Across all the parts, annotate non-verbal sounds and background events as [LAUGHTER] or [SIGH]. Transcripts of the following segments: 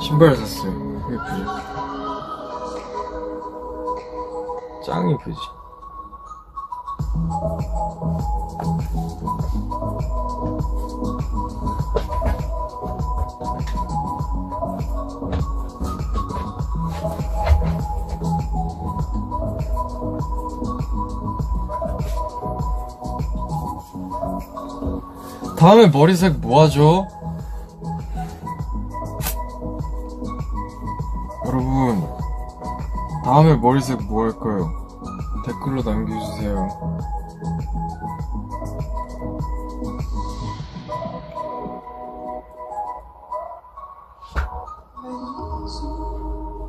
신발 샀어요. 예쁘죠? 짱 예쁘지? 다음에 머리색 뭐 하죠? 다음에 머리색 뭐 할까요? 댓글로 남겨주세요.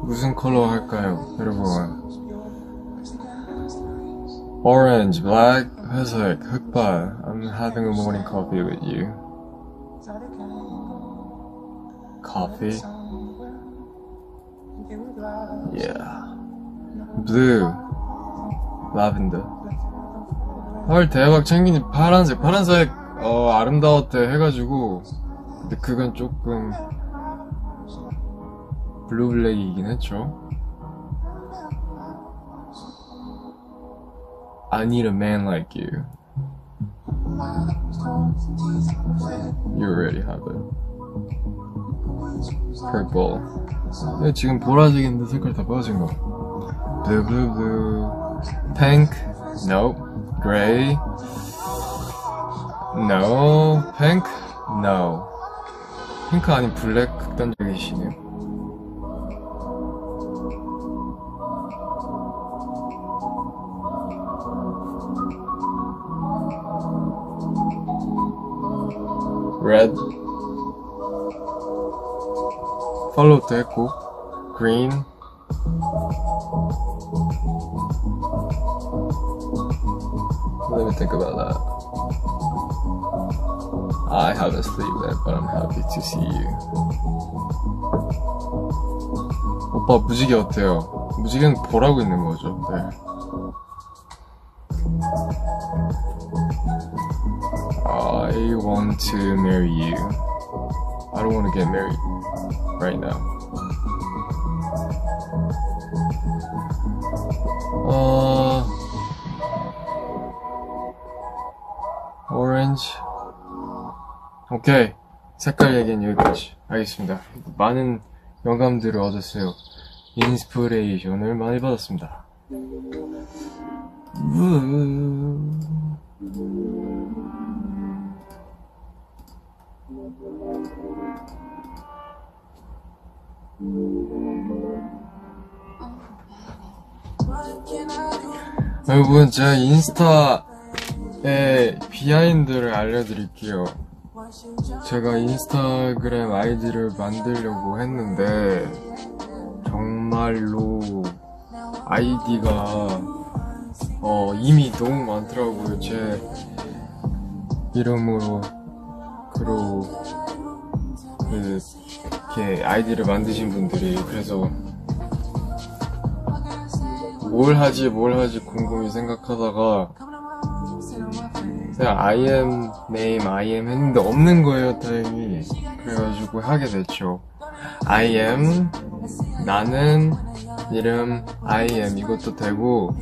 무슨 컬러 할까요, 여러분? Orange, black, 회색, 흑발. I'm having a morning coffee with you. Coffee? Blue. Lavender. 헐 대박. 챙기니 파란색. 파란색 어 아름다웠대 해가지고. 근데 그건 조금 블루블랙이긴 했죠. I need a man like you. You already have it. Purple. 네, 지금 보라색인데 색깔 다 빠진 거 Blue blue blue Pink Nope Gray No Pink No 핑크 아닌 블랙 극단적이시네요 Red 팔로우도 했고 Green Let me think about that. I haven't slept yet, but I'm happy to see you. 오빠 무지개 어때요? 무지개는 보라고 있는 거죠. 네. I want to marry you. I don't want to get married right now. 오케이. 색깔 얘기는 여기까지. 알겠습니다. 많은 영감들을 얻었어요. 인스피레이션을 많이 받았습니다. 우. 여러분 제가 인스타에 비하인드를 알려드릴게요 제가 인스타그램 아이디를 만들려고 했는데 정말로 아이디가 어, 이미 너무 많더라고요. 제 이름으로 그로 그 이렇게 아이디를 만드신 분들이 그래서 뭘 하지 뭘 하지 곰곰이 생각하다가 그냥 I am name I am 했는데 없는 거예요 다행히. 그래가지고 하게 됐죠. I am 나는 이름 I am 이것도 되고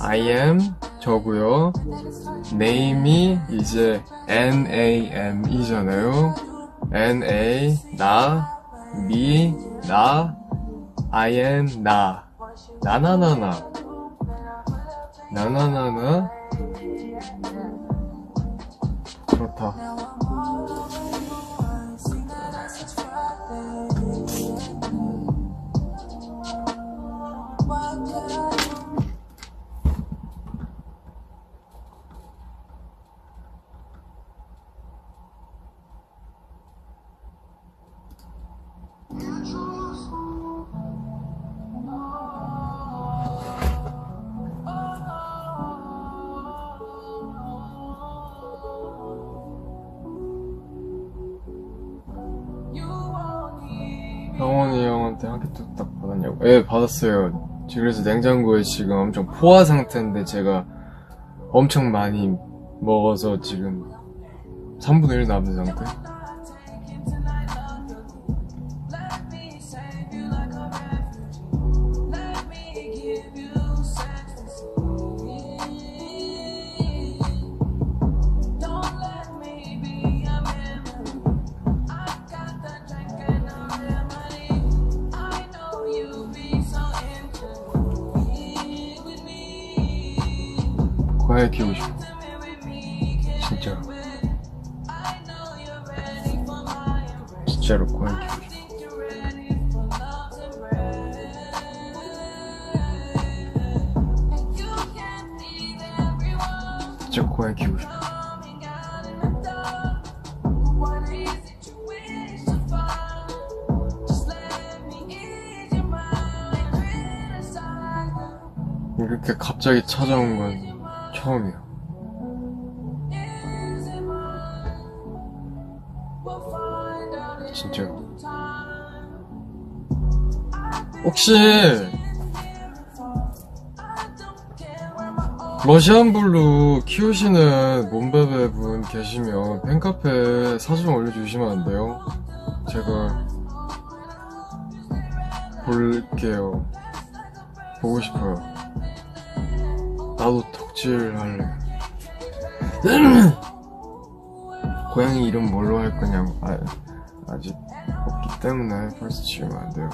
I am 저고요. Name이 이제 N A M 이잖아요. N A 나 me 나 I am 나. 나나나나. 나나나나 그 받았냐고. 예 받았어요. 그래서 냉장고에 지금 엄청 포화 상태인데 제가 엄청 많이 먹어서 지금 3분의 1 남은 상태 고양이 키우고 싶어. 진짜. 진짜로 고양이 키우고 싶어. 진짜 고양이 키우고 싶어. 이렇게 갑자기 찾아온 건 처음이야. 진짜. 혹시 Russian Blue 키우시는 몬베베 분 계시면 팬카페 사진 올려주시면 안 돼요? 제가 볼게요. 보고 싶어요. 나도 덕질 할래. 고양이 이름 뭘로 할 거냐고 아, 아직 없기 때문에 벌써 지으면 안 돼요.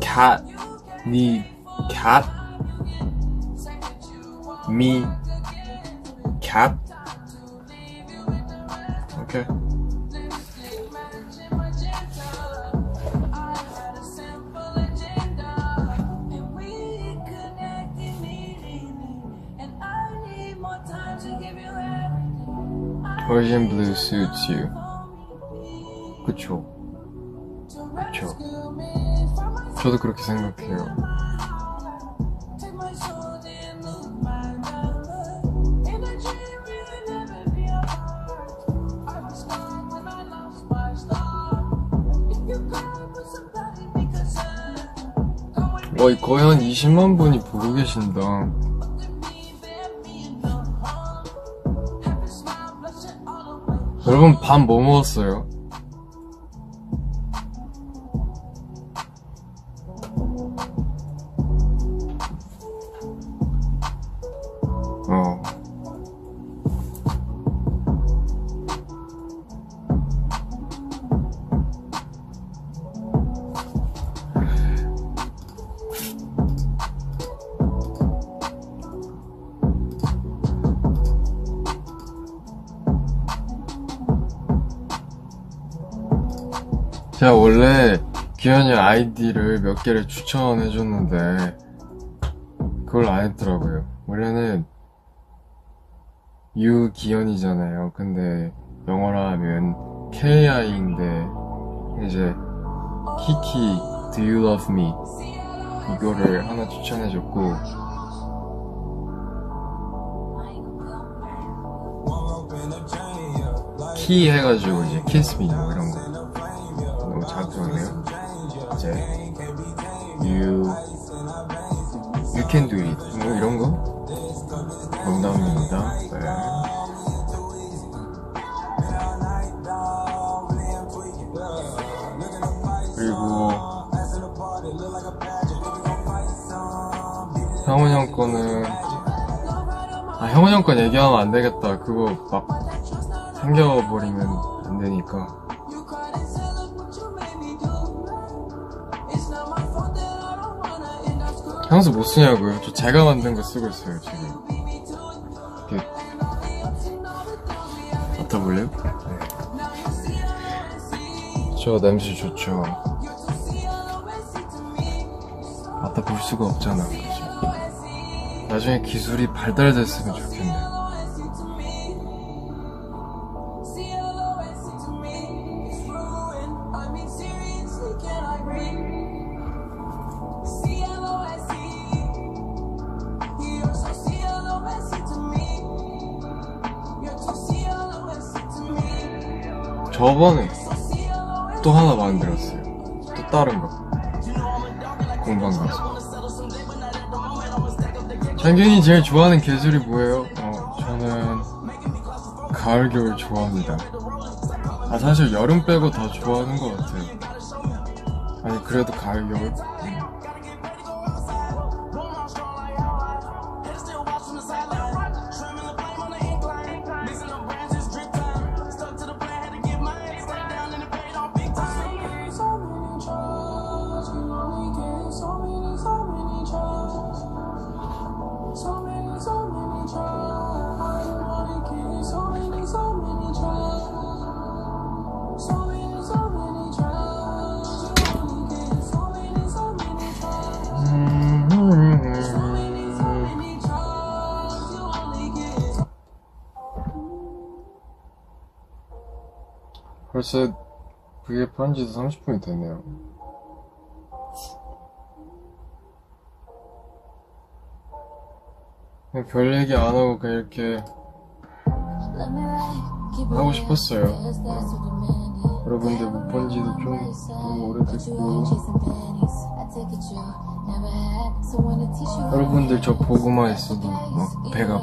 cat, me. Okay. Persian blue suits you. 그쵸. 그쵸. 저도 그렇게 생각해요. 거의, 거의 한 20만 분이 보고 계신다. 여러분, 밥 뭐 먹었어요? 제가 원래 기현이 아이디를 몇 개를 추천해줬는데 그걸 안 했더라고요. 원래는 유기현이잖아요. 근데 영어로 하면 KI인데 이제 키키 Do You Love Me 이거를 하나 추천해줬고 키 해가지고 이제 Me 뭐 이런 거 자극적이네요. 이제 You You Can Do It 뭐 이런 거 농담입니다. 네. 그리고 형원 형 거는 아 형원 형건 얘기하면 안 되겠다. 그거 막 생겨버리면 안 되니까. 향수 못 쓰냐고요? 저 제가 만든 거 쓰고 있어요 지금. 이렇게 맡아볼래요? 네. 저 냄새 좋죠. 맡아볼 수가 없잖아, 그죠? 나중에 기술이 발달됐으면 좋겠네. 저번에 또 하나 만들었어요. 또 다른 거. 공방 가서. 장균이 제일 좋아하는 계절이 뭐예요? 어, 저는 가을, 겨울 좋아합니다. 아, 사실 여름 빼고 다 좋아하는 것 같아요. 아니, 그래도 가을, 겨울? 음. 벌써 브이앱 한 지도 30분이 됐네요. 그냥 별 얘기 안 하고 그냥 이렇게 하고 싶었어요. 여러분들 못 본 지도 좀 너무 오래됐고 여러분들 저 보고만 있어도 막 배가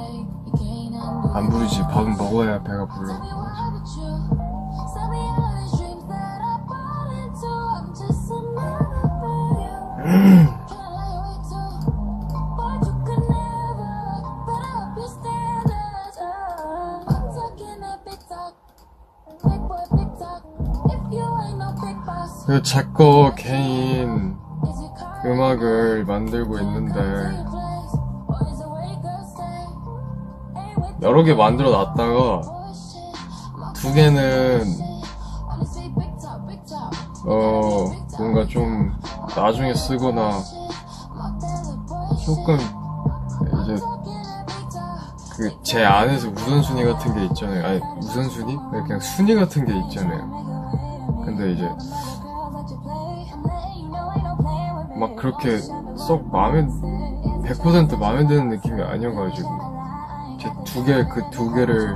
안 부르지 밥은 먹어야 배가 불러 그 제거 개인 음악을 만들고 있는데 여러 개 만들어 놨다가 두 개는 어 뭔가 좀 나중에 쓰거나 조금 이제 그 제 안에서 우선순위 같은 게 있잖아요. 아니 우선순위? 그냥 순위 같은 게 있잖아요. 근데 이제 막 그렇게 썩 마음에 100% 마음에 드는 느낌이 아니어가지고 제 두 개 그 두 개를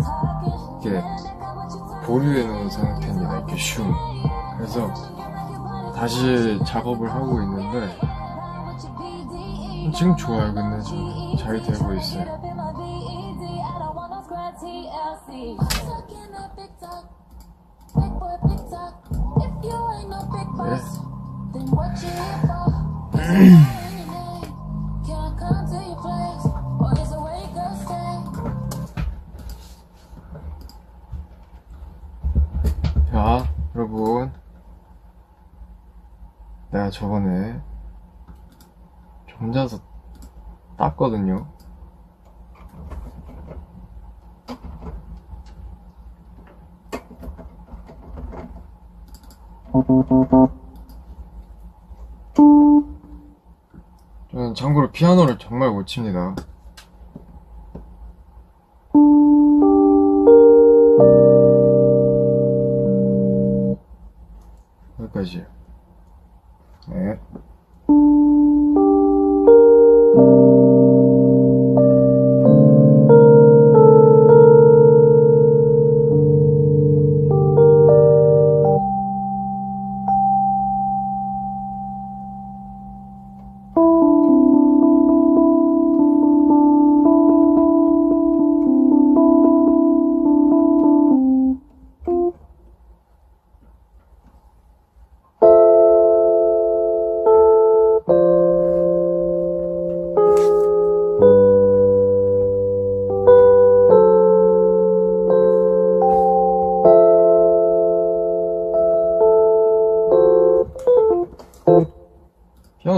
이렇게 보류해 놓은 상태입니다. 이렇게 슝. 그래서 다시 작업을 하고 있는데 지금 좋아요. 근데 저는 잘 되고 있어요. 자, [CLEARS THROAT] 땄거든요. 저는 참고로 피아노를 정말 못 칩니다.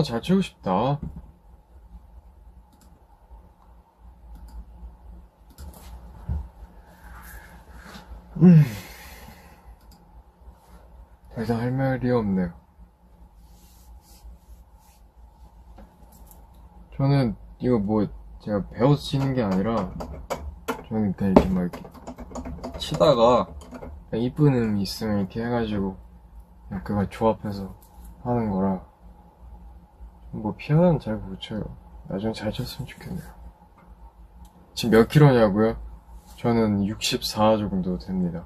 잘 치고 싶다. 음. 더 이상 할 말이 없네요. 저는 이거 뭐 제가 배워서 치는 게 아니라 저는 그냥 이렇게 막 이렇게 치다가 이쁜 음 있으면 이렇게 해가지고 그걸 조합해서 하는 거라 뭐 피아노는 잘 못 쳐요. 나중에 잘 쳤으면 좋겠네요. 지금 몇 킬로냐고요? 저는 64 정도 됩니다.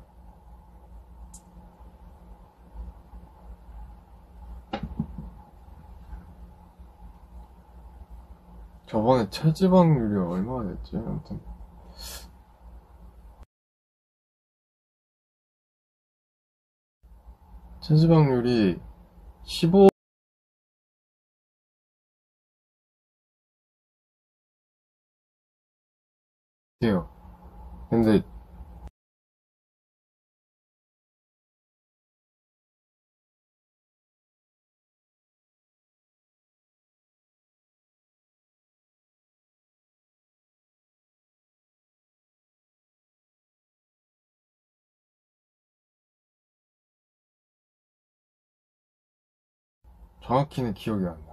저번에 체지방률이 얼마나 됐지? 아무튼 체지방률이 15 돼요. 근데 정확히는 기억이 안 나.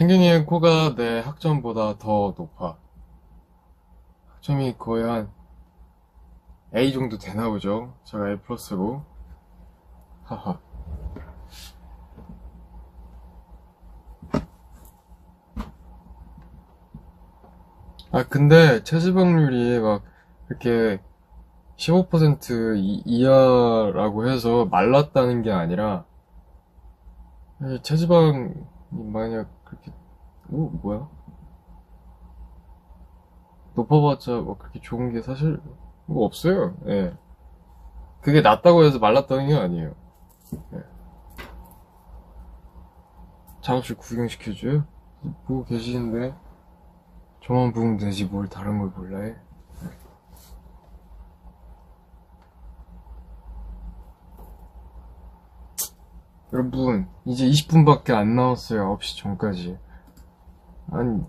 챙경이의 코가 내 학점보다 더 높아. 학점이 거의 한 A 정도 되나 보죠. 제가 A 플러스고. 하하. 아, 근데 체지방률이 막 이렇게 15% 이- 이하라고 해서 말랐다는 게 아니라 이 체지방이 만약 그렇게 오 뭐야? 높아봤자 뭐 그렇게 좋은 게 사실 뭐 없어요. 예. 그게 낫다고 해서 말랐다는 게 아니에요. 예. 작업실 구경시켜줘요? 보고 계시는데 저만 보면 되지 뭘 다른 걸 몰라 해. 여러분, 이제 20분밖에 안 남았어요. 9시 전까지. 한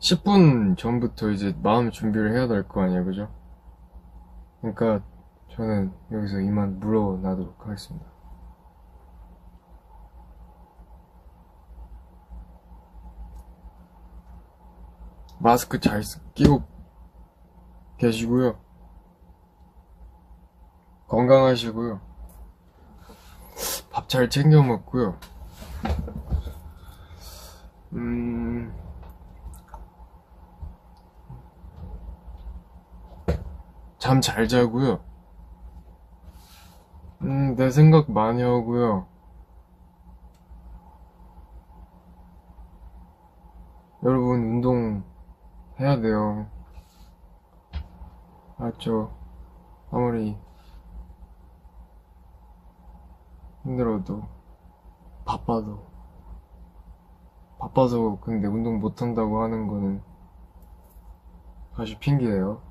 10분 전부터 이제 마음 준비를 해야 될 거 아니에요, 그죠? 그러니까 저는 여기서 이만 물러나도록 하겠습니다. 마스크 잘 쓰- 끼고 계시고요. 건강하시고요. 밥 잘 챙겨 먹고요. 음, 잠 잘 자고요. 음, 내 생각 많이 하고요. 여러분, 운동 해야 돼요. 알죠? 아무리 힘들어도, 바빠도, 바빠서 근데 운동 못한다고 하는 거는 사실 핑계예요.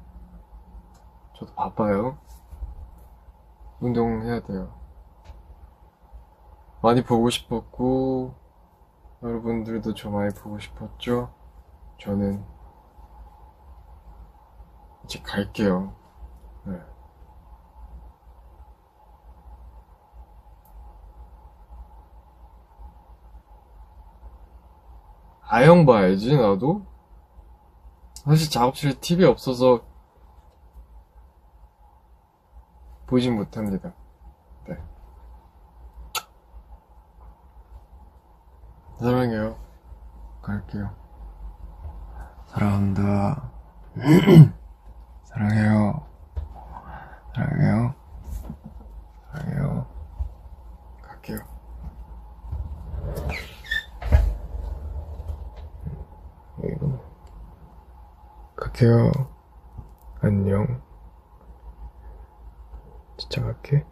저도 바빠요. 운동해야 돼요. 많이 보고 싶었고, 여러분들도 저 많이 보고 싶었죠? 저는 이제 갈게요. 아영 봐야지, 나도. 사실 작업실에 TV 없어서 보진 못합니다. 네. 사랑해요. 갈게요. [CLEARS THROAT] 사랑해요. 사랑해요. 사랑해요. 갈게요. 이거. 갈게요. 안녕. 진짜 갈게.